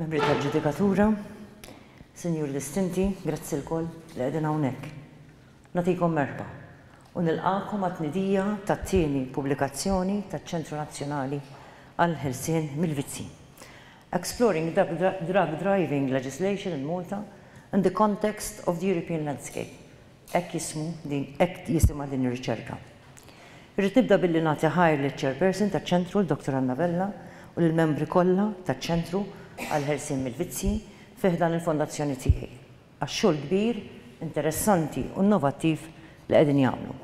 Membri tal-ġudikatura, Sinjur Distinti, grazzi l-koll li għedin hawnhekk. Natikom merba u nilqakom għat nidija tat-tieni pubblikazzjoni taċ-Ċentru Nazzjonali għal ħelsien mill-Vizzi. Exploring Drug Driving Legislation in Malta in the Context of the European Landscape. Hekk jismu din hekk jisimha din ir-riċerka. Irrid nibda billi nagħti ħajr liċ-Chairperson taċ-Ċentru l-Dottor Anna Vella u lill-membri kollha taċ-Ċentru għall-Ħelsien mill-Vizzji fi ħdan il-Fondazzjoni tiegħi għax-xogħol kbir, interessanti u innovattiv li qegħdin jagħmlu.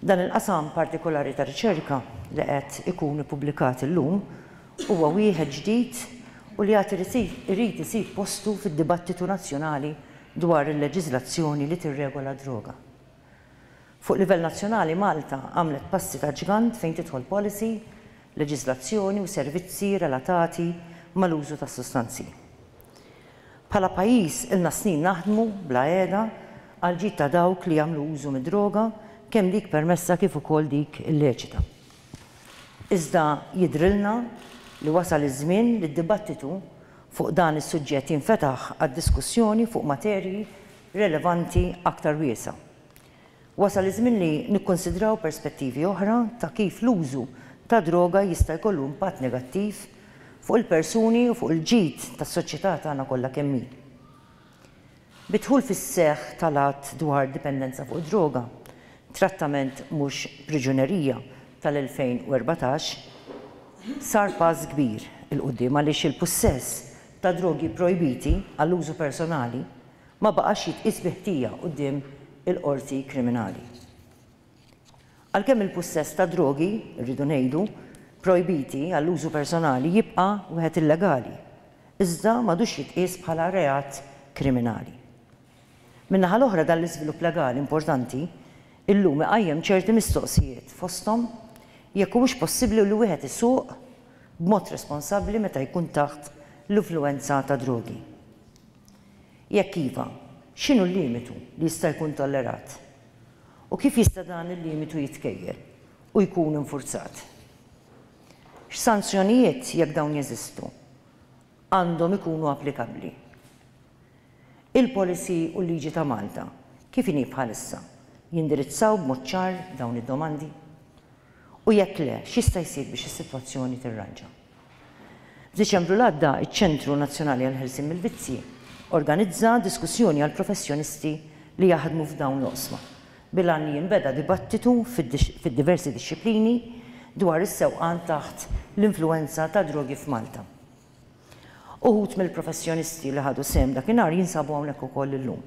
Dan il-qasam partikolari ta' riċerka li qed ikun ippubblikat illum huwa wieħed ġdid u li għad irid isib postu fid-dibattitu nazzjonali dwar il-leġiżlazzjoni li tirregola d-droga. Fuq livell nazzjonali Malta għamlet passi ta' ġgant fejn tidħol policy, leġiżlazzjoni u servizzi relatati mal-użu tas-sustanzi. Bħala pajjiż ilna snin naħdmu bla qiegħda għall-ġid ta' dawk li jagħmlu użu mid-droga, kemm dik permessa kif ukoll dik illeċita. Iżda jidhrilna li wasal iż-żmien li d-dibattitu fuq dan is-suġġett jinfetaħ għad-diskussjoni fuq materji relevanti aktar wiesgħa. Wasal iż-żmien li nikkunsidraw perspettivi oħra ta' kif l-użu ta' droga jista' jkollu impatt negattiv fuq il-persuni u fuq il-ġid tas-soċjetà tagħna kollha kemm hi. Bid-dħul fis-seħħ tal-Att dwar Dipendenza fuq id-Droga, Trattament Mhux Priġunerija tal-2014, sar pass kbir 'il quddiem għaliex il-pussess ta' drogi pprojbiti għall-użu personali ma baqax jitqies bi ħtija quddiem il-Qorti Kriminali. Għalkemm il-pussess ta' drogi, irridu ngħidu, projbiti għall-użu personali jibqa' wieħed illegali, iżda m'għadux jitqies bħala reat kriminali. Min-naħa l-oħra dan l-iżvilupp legali importanti illum iqajjem ċerti mistoqsijiet fosthom jekk huwiex possibbli li wieħed isuq b'mod responsabbli meta jkun taħt l-influwenza ta' drogi. Jekk iva, x'inhu l-limitu li jista' jkun tollerat? U kif jista' dan il-limitu jitkejjel u jkun infurzat? X'sanzjonijiet, jekk dawn jeżistu, għandhom ikunu applikabbli? Il-policy u l-liġi ta' Malta, kif inhi bħalissa, jindirizzaw b'mod ċar dawn id-domandi? u jekk le, x'jista' jsir biex is-sitwazzjoni tirranġa. F'Diċembru l-għadda, iċ-Ċentru Nazzjonali għall-Ħelsien mill-Vizzji organizza diskussjoni għall-professjonisti li jaħdmu f'dawn l-oqsma bil-għan li jinbeda dibattitu fid-diversi dixxiplini dwar is-sewqan taħt l-influwenza tad-drogi f'Malta. Uħud mill-professjonisti li ħadu sehem dakinhar jinsabu hawnhekk ukoll illum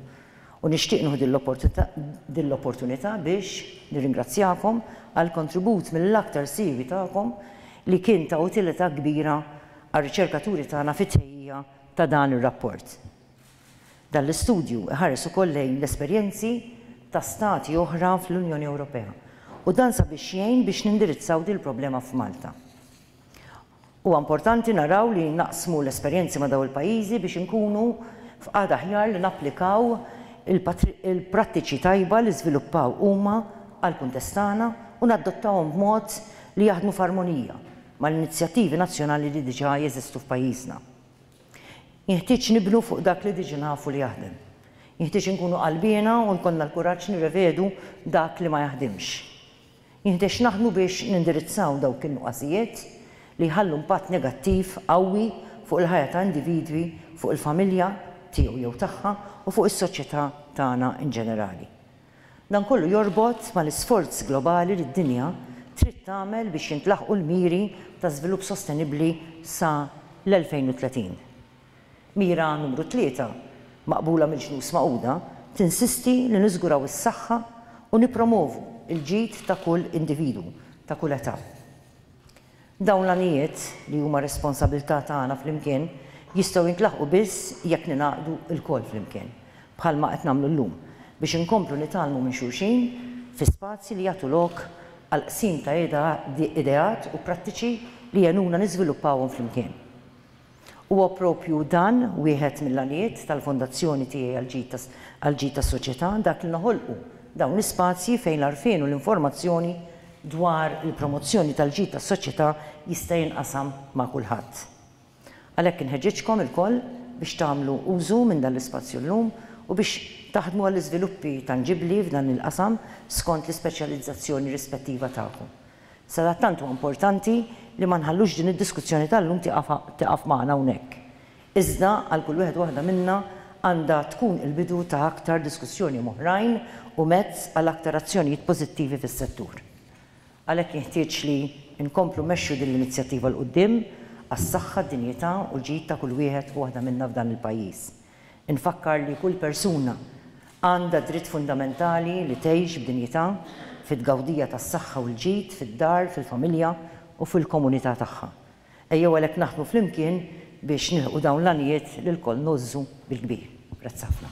u nixtieq nieħu din l-opportunità biex nirringrazzjakom għall-kontribut mill-aktar siewi tagħkom li kien ta' utilità kbira għar-riċerkaturi tagħna fit-tħejjija ta' dan ir-rapport. Dan l-istudju iħares ukoll lejn l-esperjenzi ta' Stati oħra fl-Unjoni Ewropea u dan sabiex jgħin biex nindirizzaw din il-problema f'Malta. Huwa importanti naraw li naqsmu l-esperjenzi ma' dawn il-pajjiżi biex inkunu f'qagħda aħjar li napplikaw il-prattiċi tajba li żviluppaw huma għall-kuntest tagħna u nadottawhom b'mod li jaħdmu f'armonija mal-inizjattivi nazzjonali li diġà jeżistu f'pajjiżna. Jenħtieġ nibnu fuq dak li diġà nafu li jaħdem. Jenħtieġ inkunu qalbiena u jkollna l-kuraġġ nirrevedu dak li ma jaħdimx. Jinħtieġ x'naħdmu biex nindirizzaw dawk in-nuqqasijiet li jħallu impatt negattiv qawwi fuq il-ħajja ta' individwi, fuq il-familja tiegħu jew tagħha u fuq is-soċjetà tagħna inġenerali. Dan kollu jorbot mal-isforz globali li d-dinja trid tagħmel biex jintlaħqu l-miri ta' żvilupp sostenibbli sa l-2030. Mira numru tlieta, maqbula mill-Ġnus Magħquda, tinsisti li niżguraw is-saħħa u nippromovu l-ġid ta' kull individwu, ta' kull età. Dawn l-għanijiet, li huma responsabilità tagħna flimkien, jistgħu jintlaħqu biss jekk ningħaqdu lkoll flimkien, bħalma qed nagħmlu llum, biex inkomplu nitgħallmu minn xulxin fi spazji li jagħtu lok għall-qsim ta' ideat u prattiċi li jgħinuna niżviluppawhom flimkien. Huwa proprju dan wieħed mill-għanijiet tal-Fondazzjoni Tiegħi għall-Ġid tas-Soċjetà, dak li noħolqu dawn l-ispazji fejn l-għarfien u l-informazzjoni dwar il-promozzjoni tal-ġid tas-soċjetà jista' jinqasam ma' kulħadd. Għalhekk inħeġġiġkom ilkoll biex tagħmlu użu minn dan l-ispazju llum u biex taħdmu għall-iżviluppi tanġibbli f'dan il-qasam skont l-ispeċjalizzazzjoni rispettiva tagħkom. Sadattant huwa importanti li ma nħallux din id-diskussjoni tal-lum tieqaf tieqaf magħna hawnhekk. Iżda għal kull wieħed u waħda minna għandha tkun il-bidu ta' aktar diskussjoni m'oħrajn u mezz għal aktar azzjonijiet pożittivi fis-settur. Għalhekk jinħtieġ li nkomplu mmexxu din l-inizjattiva 'l quddiem għas-saħħa, dinjità u ġid ta' kull wieħed u waħda minna f'dan il-pajjiż. Infakkar li kull persuna għandha d-dritt fundamentali li tgħix b'dinjità, fit-tgawdija tas-saħħa u l-ġid fid-dar, fil-familja u fil-komunità tagħha. Ejjew għalhekk naħdmu flimkien biex nilħqu dawn l-għanijiet li lkoll ngħożżu bil-kbir. Grazzi ħafna.